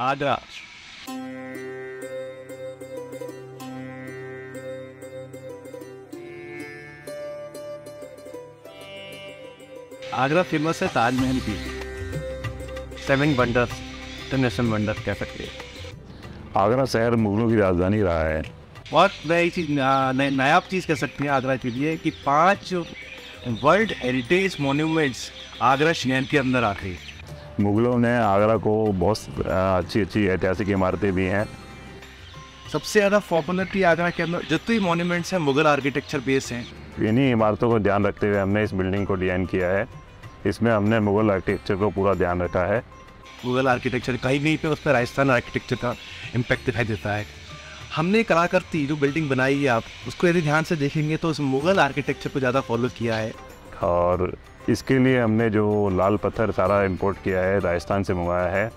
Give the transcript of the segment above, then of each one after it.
Agra. Agra famous है ताजमहल की seven wonders international wonder कह सकते हैं आगरा शहर मुगलों की राजधानी रहा है। बहुत नई चीज़ नई- नायाब चीज़ कह सकते हैं आगरा के लिए कि पाँच वर्ल्ड हेरिटेज मोन्यूमेंट्स आगरा शहर के अंदर आते हैं मुगलों ने आगरा को बहुत अच्छी अच्छी ऐतिहासिक इमारतें भी हैं। सबसे ज़्यादा पॉपुलरिटी आगरा के अंदर जितने भी मोन्यूमेंट्स हैं मुगल आर्किटेक्चर बेस हैं। इन्हीं इमारतों को ध्यान रखते हुए हमने इस बिल्डिंग को डिज़ाइन किया है। इसमें हमने मुगल आर्किटेक्चर को पूरा ध्यान रखा है। मुगल आर्किटेक्चर कहीं कहीं पे उस पर राजस्थान आर्किटेक्चर का इम्पैक्ट दिखाई देता है। हमने कलाकृति जो बिल्डिंग बनाई है आप उसको यदि ध्यान से देखेंगे तो उस मुगल आर्किटेक्चर को ज़्यादा फॉलो किया है। और इसके लिए हमने जो लाल पत्थर सारा इंपोर्ट किया है राजस्थान से मंगवाया है।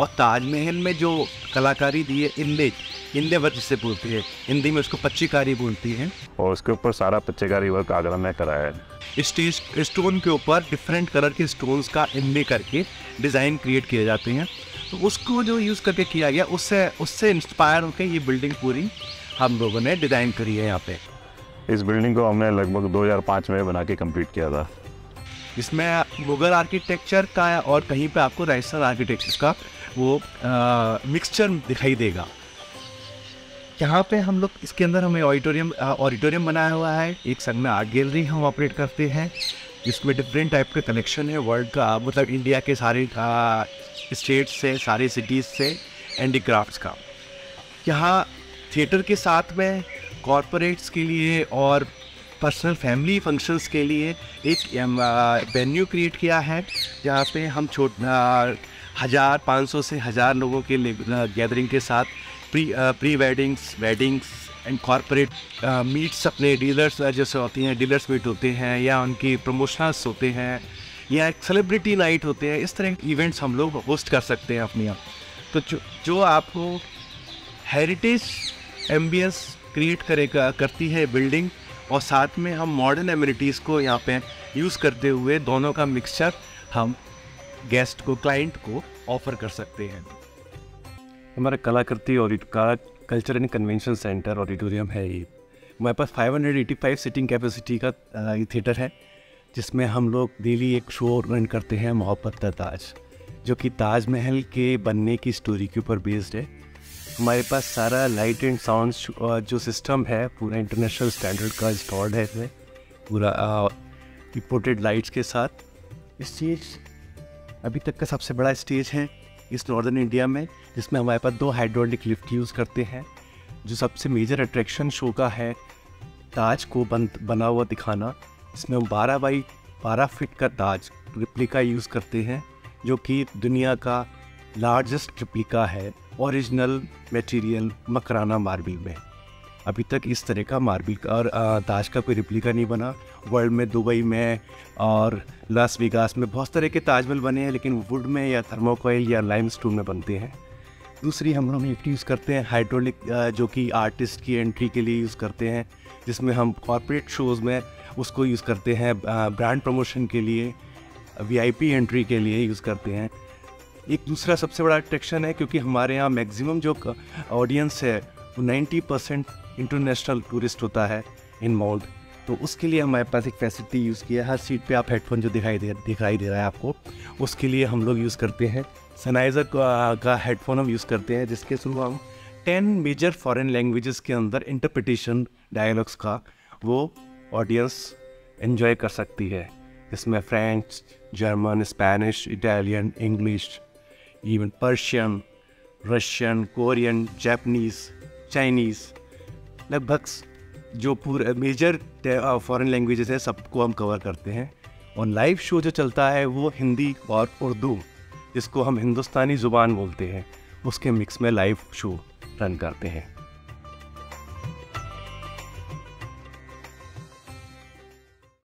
और ताजमहल में जो कलाकारी दी है इंदे इंदे वर्ग जिसे बोलते हैं। हिंदी में उसको पच्चीकारी बोलती है। और उसके ऊपर सारा पच्चीकारी वर्क आगरा में कराया है। स्टेज स्टोन के ऊपर डिफरेंट कलर के स्टोन्स का इनले करके डिज़ाइन क्रिएट किए जाते हैं। तो उसको जो यूज़ करके किया गया उससे उससे इंस्पायर होकर ये बिल्डिंग पूरी हम लोगों ने डिज़ाइन करी है यहाँ पे। इस बिल्डिंग को हमने लगभग 2005 में बना के कंप्लीट किया था। इसमें मुगल आर्किटेक्चर का और कहीं पे आपको राजस्थान आर्किटेक्चर का वो मिक्सचर दिखाई देगा। यहाँ पे हम लोग, इसके अंदर हमें ऑडिटोरियम ऑडिटोरियम बनाया हुआ है। एक संग में आर्ट गैलरी हम ऑपरेट करते हैं, जिसमें डिफरेंट टाइप के कलेक्शन है। वर्ल्ड का मतलब इंडिया के सारे स्टेट से, सारे सिटीज़ से हैंडीक्राफ्ट्स का। यहाँ थिएटर के साथ में कॉरपोरेट्स के लिए और पर्सनल फैमिली फ़ंक्शंस के लिए एक वेन्यू क्रिएट किया है, जहाँ पे हम छोट हज़ार पाँच सौ से हज़ार लोगों के गैदरिंग के साथ pre pre weddings weddings and corporate meets अपने डीलर्स जैसे होती हैं डीलर्स मीट होते हैं या उनकी प्रमोशनल्स होते हैं या एक सेलिब्रिटी नाइट होते हैं, इस तरह के इवेंट्स हम लोग होस्ट कर सकते हैं अपनी यहाँ तो जो जो आपको हेरिटेज एम्बियंस क्रिएट करेगा करती है बिल्डिंग और साथ में हम मॉडर्न एम्यूनिटीज़ को यहाँ पे यूज़ करते हुए दोनों का मिक्सचर हम गेस्ट को क्लाइंट को ऑफ़र कर सकते हैं। हमारा कलाकृति और कला culture and convention centre auditorium है ये। हमारे पास 585 सीटिंग कैपेसिटी का ये थिएटर है, जिसमें हम लोग डेली एक शो रन करते हैं मोहब्बत ताज जो कि ताजमहल के बनने की स्टोरी के ऊपर बेस्ड है। हमारे पास सारा लाइट एंड साउंड जो सिस्टम है, पूरा इंटरनेशनल स्टैंडर्ड का इंस्टॉल्ड है इसमें, पूरा रिपोर्टेड लाइट्स के साथ। स्टेज अभी तक का सबसे बड़ा स्टेज है इस नॉर्दर्न इंडिया में, जिसमें हमारे पास दो हाइड्रोलिक लिफ्ट यूज़ करते हैं, जो सबसे मेजर अट्रैक्शन शो का है ताज को बन, बना हुआ दिखाना। इसमें हम बारह बाई बारह फिट का ताज रिप्लिका यूज़ करते हैं, जो कि दुनिया का लार्जेस्ट रिप्लिका है। ओरिजिनल मटेरियल मकराना मार्बल में। अभी तक इस तरह का मार्बल का और ताज का कोई रिप्लिका नहीं बना। वर्ल्ड में दुबई में और लास वेगास में बहुत तरह के ताजमहल बने हैं, लेकिन वुड में या थर्मोकोइल या लाइम में बनते हैं। दूसरी हम लोग एक यूज़ करते हैं हाइड्रोलिक जो कि आर्टिस्ट की एंट्री के लिए यूज़ करते हैं, जिसमें हम कॉरपोरेट शोज़ में उसको यूज़ करते हैं ब्रांड प्रमोशन के लिए वीआईपी एंट्री के लिए यूज़ करते हैं। एक दूसरा सबसे बड़ा अट्रैक्शन है क्योंकि हमारे यहाँ मैक्सिमम जो ऑडियंस है वो 90 परसेंट इंटरनेशनल टूरिस्ट होता है इन माउंट तो उसके लिए हमारे पास एक फैसिलिटी यूज़ किया है। हर सीट पे आप हेडफोन जो दिखाई दे दिखाई दे रहा है आपको उसके लिए हम लोग यूज़ करते हैं। सनाइजर का, का हेडफोन हम यूज़ करते हैं जिसके थ्रू हम टेन मेजर फॉरेन लैंग्वेजेस के अंदर इंटरप्रिटेशन डायलॉग्स का वो ऑडियंस एंजॉय कर सकती है। जिसमें French German Spanish Italian English even Persian, Russian, Korean, Japanese, Chinese, लगभग जो पूरे मेजर फॉरेन लैंग्वेजेस है सबको हम कवर करते हैं। और लाइव शो जो चलता है वो हिंदी और उर्दू जिसको हम हिंदुस्तानी ज़ुबान बोलते हैं उसके मिक्स में लाइव शो रन करते हैं।